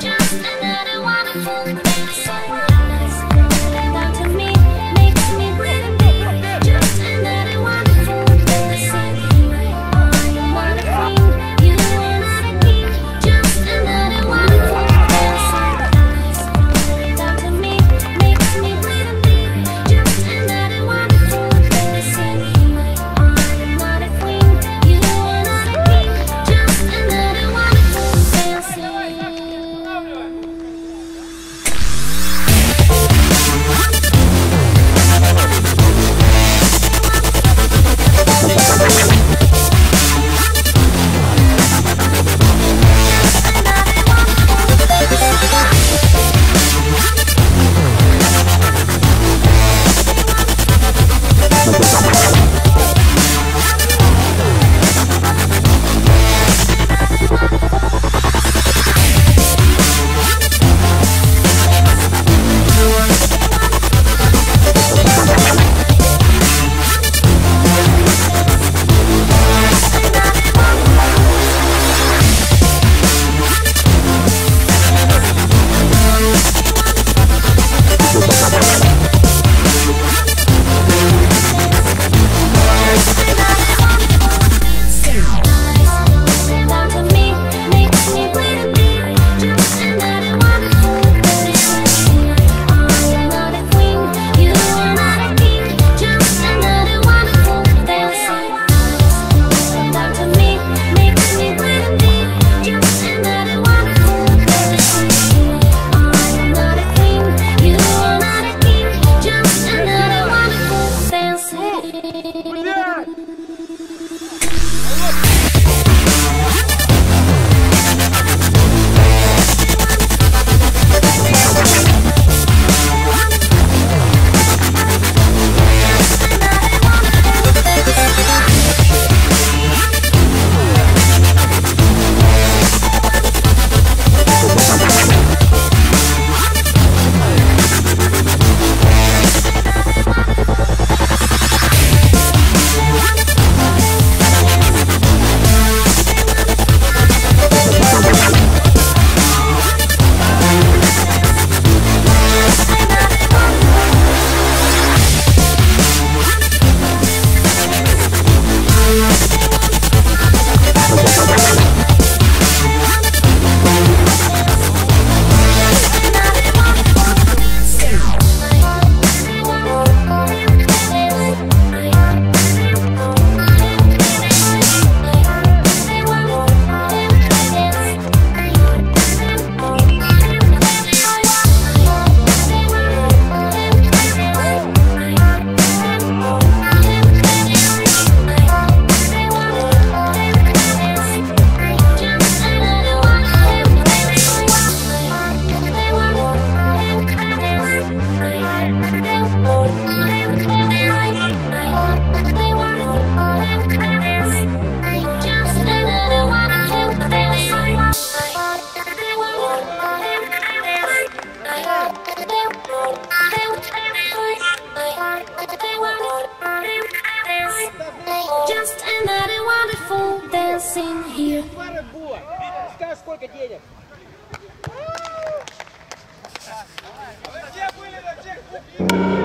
Just И... Скажешь, сколько денег? Где были на всех